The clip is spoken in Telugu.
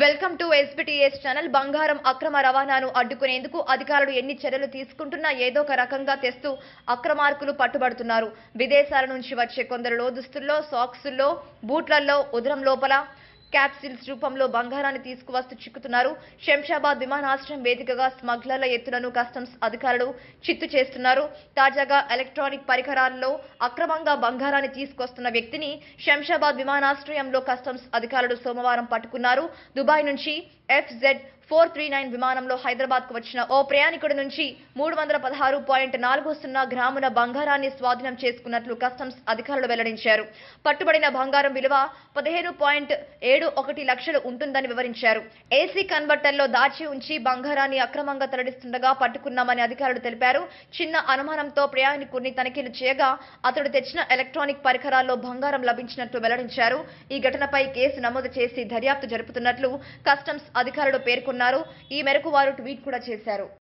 Welcome to SBTS channel. బంగారం అక్రమ రవాణాను అడ్డుకునేందుకు అధికారులు ఎన్ని చర్యలు తీసుకుంటున్నా ఏదో ఒక రకంగా తెస్తూ అక్రమార్కులు పట్టుబడుతున్నారు. విదేశాల నుంచి వచ్చే కొందరు లోదుస్తుల్లో సాక్సుల్లో బూట్లలో ఉదరం లోపల క్యాప్సిల్స్ రూపంలో బంగారాన్ని తీసుకువస్తూ చిక్కుతున్నారు. శంషాబాద్ విమానాశ్రయం వేదికగా స్మగ్లర్ల ఎత్తులను కస్టమ్స్ అధికారులు చిత్తు చేస్తున్నారు. తాజాగా ఎలక్ట్రానిక్ పరికరాల్లో అక్రమంగా బంగారాన్ని తీసుకొస్తున్న వ్యక్తిని శంషాబాద్ విమానాశ్రయంలో కస్టమ్స్ అధికారులు సోమవారం పట్టుకున్నారు. దుబాయ్ నుంచి ఎఫ్జెడ్ ఫోర్ త్రీ నైన్ విమానంలో హైదరాబాద్కు వచ్చిన ఓ ప్రయాణికుడి నుంచి మూడు వందల పదహారు పాయింట్ నాలుగు సున్నా గ్రాముల బంగారాన్ని స్వాధీనం చేసుకున్నట్లు కస్టమ్స్ అధికారులు వెల్లడించారు. పట్టుబడిన బంగారం విలువ పదిహేను పాయింట్ ఏడు ఒకటి లక్షలు ఉంటుందని వివరించారు. ఏసీ కన్వర్టర్లో దాచి ఉంచి బంగారాన్ని అక్రమంగా తరలిస్తుండగా పట్టుకున్నామని అధికారులు తెలిపారు. చిన్న అనుమానంతో ప్రయాణికుడిని తనిఖీలు చేయగా అతడు తెచ్చిన ఎలక్ట్రానిక్ పరికరాల్లో బంగారం లభించినట్లు వెల్లడించారు. ఈ ఘటనపై కేసు నమోదు చేసి దర్యాప్తు జరుపుతున్నట్లు కస్టమ్స్ అధికారులు పేర్కొన్నారు. ఈ మేరకు వారు ట్వీట్ కూడా చేశారు.